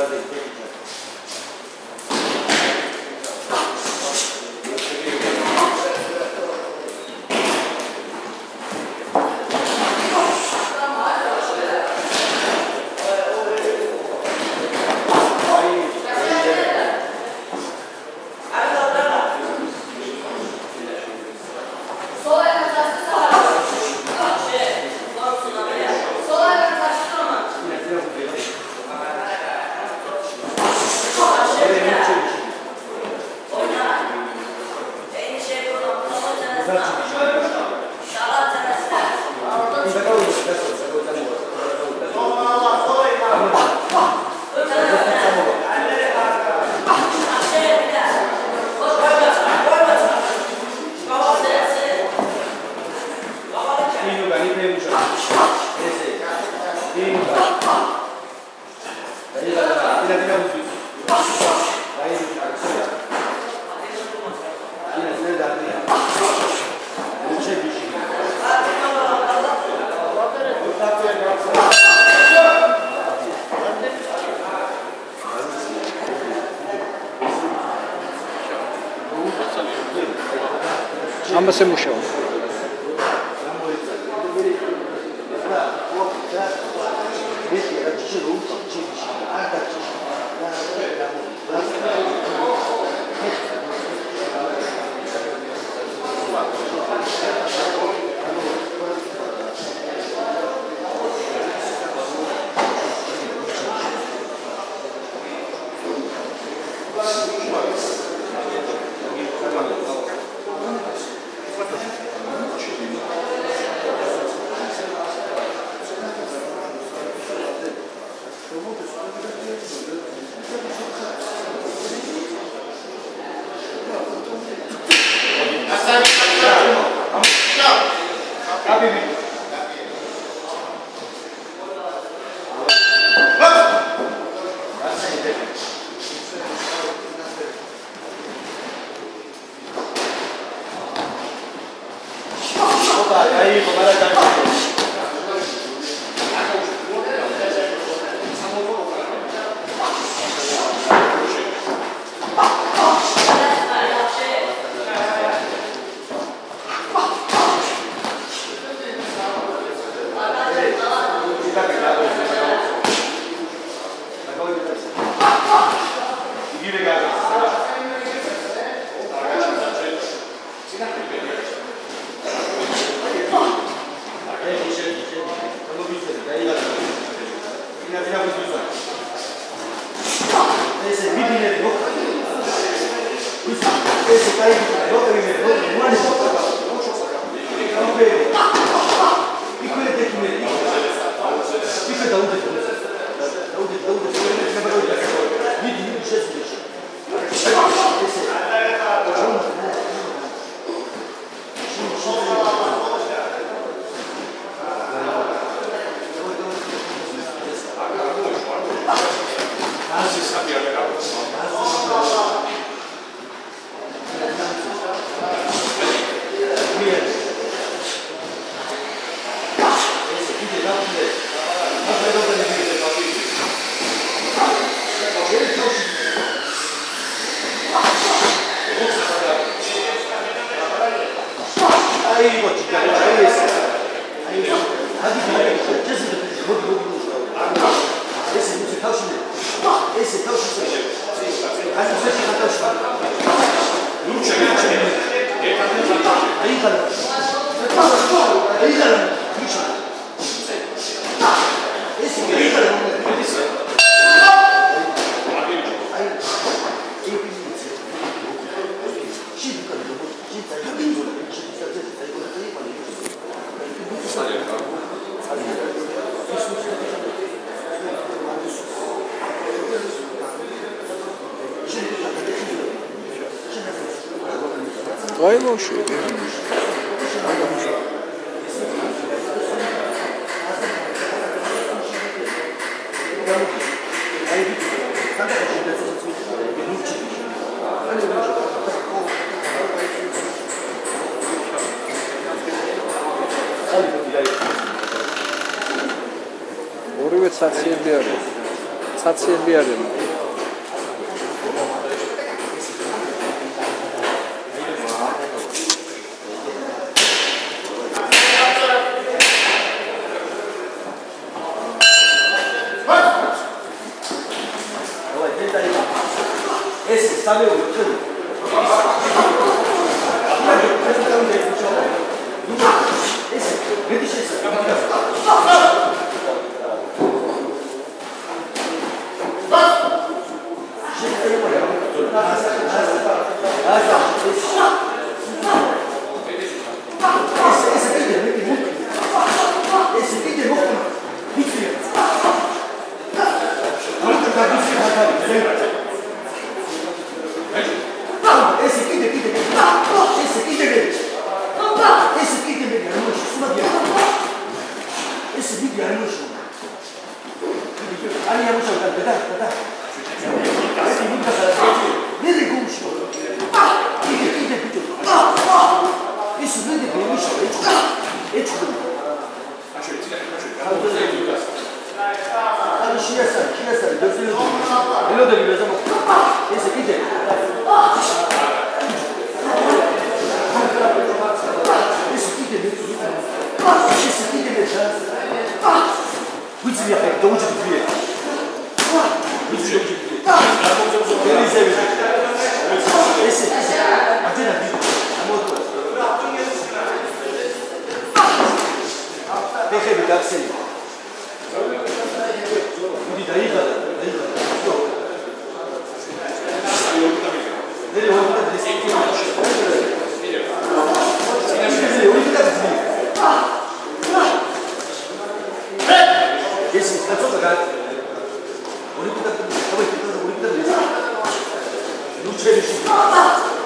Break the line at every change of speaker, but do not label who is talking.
cuadra histórica você murchou. したいんだよというふうにしったから
ყვაილოში ორივე ცაციები არის ცაციები არის
ეს სამეულო წელი ეს მეტი შეიძლება Thank you. ნიმიში ეჭვი ანუ შეიძლება შეიძლება დეფინიტი ელოდები ვეზამო ესე კიდე ესე კიდე ესე კიდე ვიცი მე ხე ეს კაცო